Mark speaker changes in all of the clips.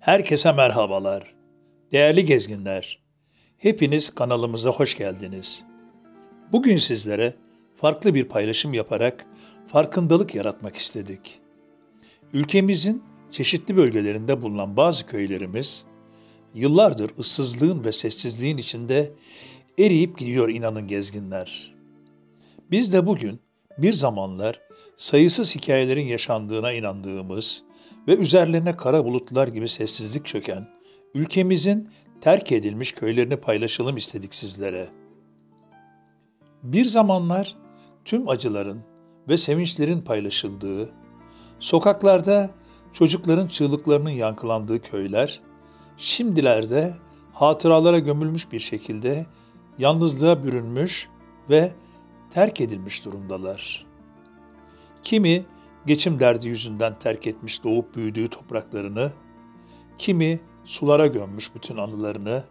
Speaker 1: Herkese merhabalar. Değerli gezginler, hepiniz kanalımıza hoş geldiniz. Bugün sizlere farklı bir paylaşım yaparak farkındalık yaratmak istedik. Ülkemizin çeşitli bölgelerinde bulunan bazı köylerimiz yıllardır ıssızlığın ve sessizliğin içinde eriyip gidiyor inanın gezginler. Biz de bugün bir zamanlar sayısız hikayelerin yaşandığına inandığımız ve üzerlerine kara bulutlar gibi sessizlik çöken ülkemizin terk edilmiş köylerini paylaşalım istedik sizlere. Bir zamanlar tüm acıların ve sevinçlerin paylaşıldığı, sokaklarda çocukların çığlıklarının yankılandığı köyler, şimdilerde hatıralara gömülmüş bir şekilde yalnızlığa bürünmüş ve terk edilmiş durumdalar. Kimi geçim derdi yüzünden terk etmiş doğup büyüdüğü topraklarını, kimi sulara gömmüş bütün anılarını,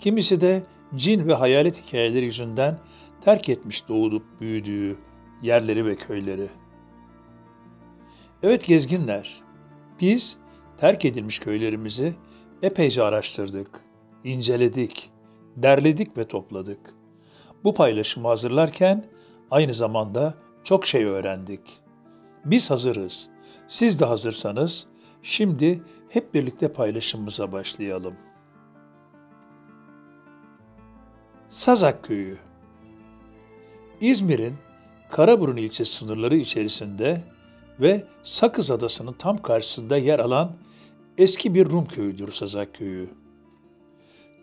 Speaker 1: kimisi de cin ve hayalet hikayeleri yüzünden terk etmiş doğup büyüdüğü yerleri ve köyleri. Evet gezginler, biz terk edilmiş köylerimizi epeyce araştırdık, inceledik, derledik ve topladık. Bu paylaşımı hazırlarken aynı zamanda çok şey öğrendik. Biz hazırız. Siz de hazırsanız şimdi hep birlikte paylaşımımıza başlayalım. Sazak Köyü İzmir'in Karaburun ilçe sınırları içerisinde ve Sakız Adası'nın tam karşısında yer alan eski bir Rum köyüdür Sazak Köyü.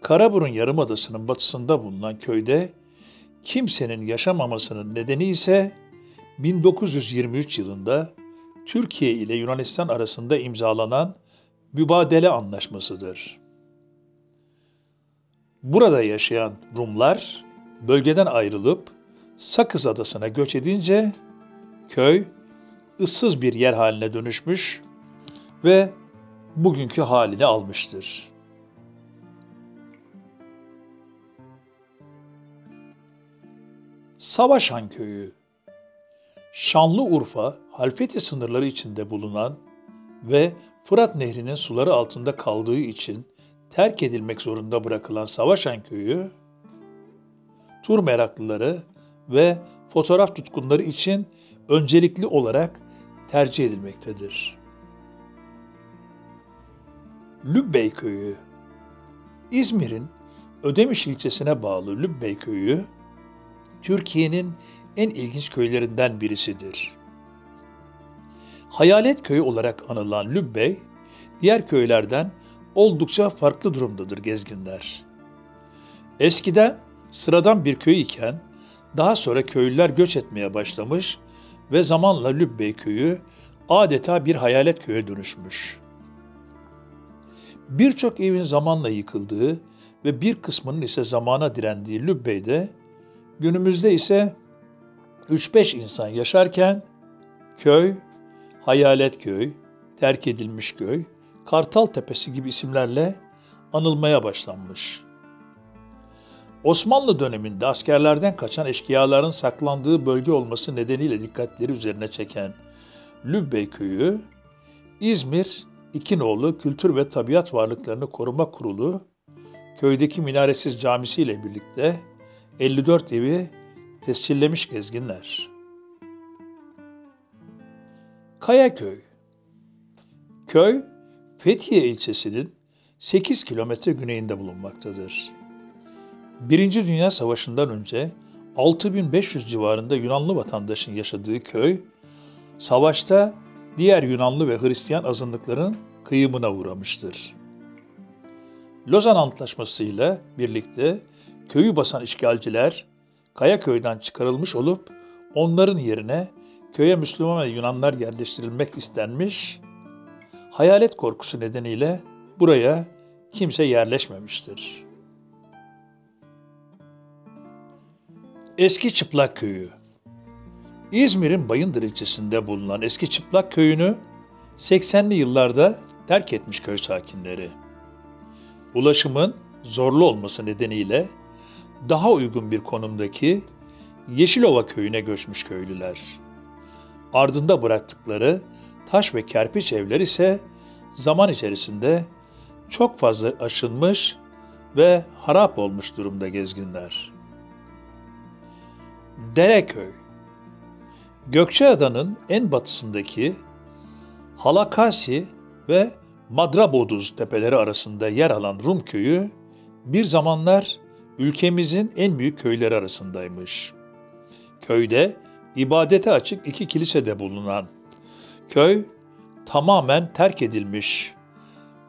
Speaker 1: Karaburun Yarımadası'nın batısında bulunan köyde kimsenin yaşamamasının nedeni ise 1923 yılında Türkiye ile Yunanistan arasında imzalanan Mübadele Anlaşması'dır. Burada yaşayan Rumlar bölgeden ayrılıp Sakız Adası'na göç edince köy ıssız bir yer haline dönüşmüş ve bugünkü halini almıştır. Savaşan Köyü Şanlıurfa, Halfeti sınırları içinde bulunan ve Fırat Nehri'nin suları altında kaldığı için terk edilmek zorunda bırakılan Savaşan Köyü, tur meraklıları ve fotoğraf tutkunları için öncelikli olarak tercih edilmektedir. Lübbey Köyü İzmir'in Ödemiş ilçesine bağlı Lübbey Köyü, Türkiye'nin en ilginç köylerinden birisidir. Hayalet köyü olarak anılan Lübbey, diğer köylerden oldukça farklı durumdadır gezginler. Eskiden sıradan bir köy iken daha sonra köylüler göç etmeye başlamış ve zamanla Lübbey köyü adeta bir hayalet köye dönüşmüş. Birçok evin zamanla yıkıldığı ve bir kısmının ise zamana direndiği Lübbey'de günümüzde ise 3-5 insan yaşarken köy, Hayalet Köy, Terk Edilmiş Köy, Kartal Tepesi gibi isimlerle anılmaya başlanmış. Osmanlı döneminde askerlerden kaçan eşkıyaların saklandığı bölge olması nedeniyle dikkatleri üzerine çeken Lübbey Köyü, İzmir İkinoğlu Kültür ve Tabiat Varlıklarını Koruma Kurulu, köydeki minaresiz camisi ile birlikte 54 evi tescillemiş gezginler. Kayaköy Köy, Fethiye ilçesinin 8 kilometre güneyinde bulunmaktadır. Birinci Dünya Savaşı'ndan önce 6500 civarında Yunanlı vatandaşın yaşadığı köy, savaşta diğer Yunanlı ve Hristiyan azınlıkların kıyımına uğramıştır. Lozan Antlaşması ile birlikte köyü basan işgalciler Kayaköy'den çıkarılmış olup onların yerine köye Müslüman ve Yunanlar yerleştirilmek istenmiş. Hayalet korkusu nedeniyle buraya kimse yerleşmemiştir. Eski Çıplak Köyü İzmir'in Bayındır ilçesinde bulunan Eski Çıplak Köyü'nü 80'li yıllarda terk etmiş köy sakinleri. Ulaşımın zorlu olması nedeniyle daha uygun bir konumdaki Yeşilova köyüne göçmüş köylüler. Ardında bıraktıkları taş ve kerpiç evler ise zaman içerisinde çok fazla aşınmış ve harap olmuş durumda gezginler. Dereköy Gökçeada'nın en batısındaki Halakasi ve Madraboduz tepeleri arasında yer alan Rum köyü bir zamanlar ülkemizin en büyük köyleri arasındaymış. Köyde ibadete açık iki kilise de bulunan köy tamamen terk edilmiş.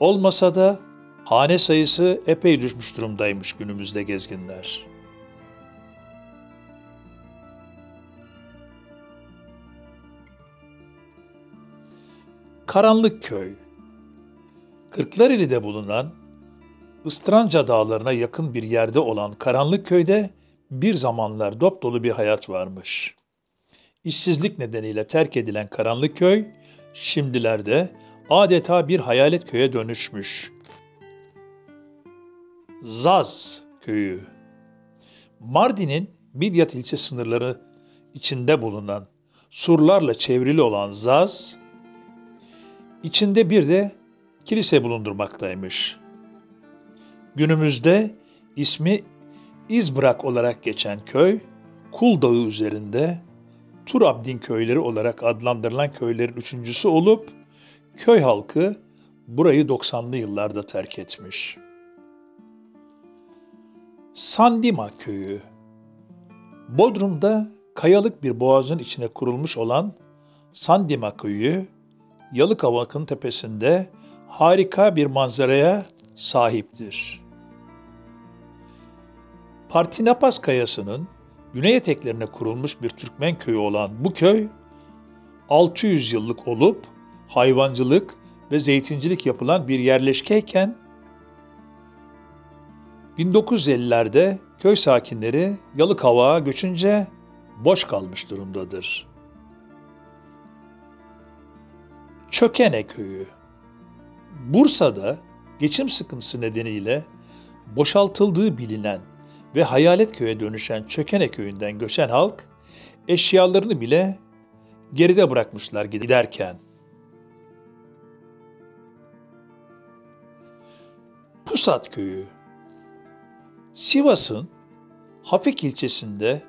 Speaker 1: Olmasa da hane sayısı epey düşmüş durumdaymış günümüzde gezginler. Karanlık Köy Kırklareli'de bulunan Istranca dağlarına yakın bir yerde olan Karanlık Köy'de bir zamanlar dop dolu bir hayat varmış. İşsizlik nedeniyle terk edilen Karanlık Köy, şimdilerde adeta bir hayalet köye dönüşmüş. Zaz Köyü Mardin'in Midyat ilçe sınırları içinde bulunan surlarla çevrili olan Zaz, içinde bir de kilise bulundurmaktaymış. Günümüzde ismi İzbrak olarak geçen köy, Kul Dağı üzerinde Turabdin köyleri olarak adlandırılan köylerin üçüncüsü olup köy halkı burayı 90'lı yıllarda terk etmiş. Sandima köyü Bodrum'da kayalık bir boğazın içine kurulmuş olan Sandima köyü Yalıkavak'ın tepesinde harika bir manzaraya sahiptir. Partinapas Kayası'nın güney eteklerine kurulmuş bir Türkmen köyü olan bu köy 600 yıllık olup hayvancılık ve zeytincilik yapılan bir yerleşkeyken 1950'lerde köy sakinleri Yalıkavak'a göçünce boş kalmış durumdadır. Çökene Köyü Bursa'da geçim sıkıntısı nedeniyle boşaltıldığı bilinen ve hayalet köye dönüşen Çökene köyünden göçen halk eşyalarını bile geride bırakmışlar giderken. Pusat Köyü Sivas'ın Hafik ilçesinde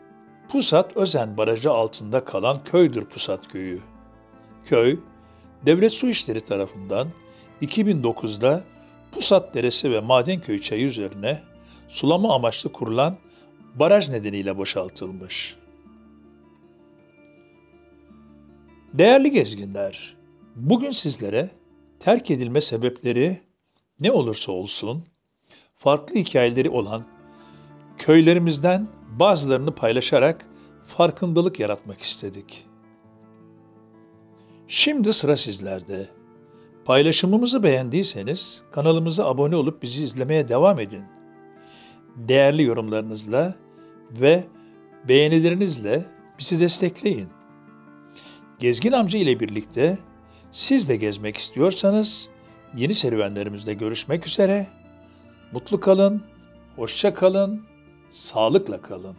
Speaker 1: Pusat Özen Barajı altında kalan köydür Pusat Köyü. Köy, Devlet Su İşleri tarafından 2009'da Pusat Deresi ve Madenköy çayı üzerine sulama amaçlı kurulan baraj nedeniyle boşaltılmış. Değerli gezginler, bugün sizlere terk edilme sebepleri ne olursa olsun farklı hikayeleri olan köylerimizden bazılarını paylaşarak farkındalık yaratmak istedik. Şimdi sıra sizlerde. Paylaşımımızı beğendiyseniz kanalımıza abone olup bizi izlemeye devam edin. Değerli yorumlarınızla ve beğenilerinizle bizi destekleyin. Gezgin amca ile birlikte siz de gezmek istiyorsanız yeni serüvenlerimizde görüşmek üzere. Mutlu kalın, hoşça kalın, sağlıkla kalın.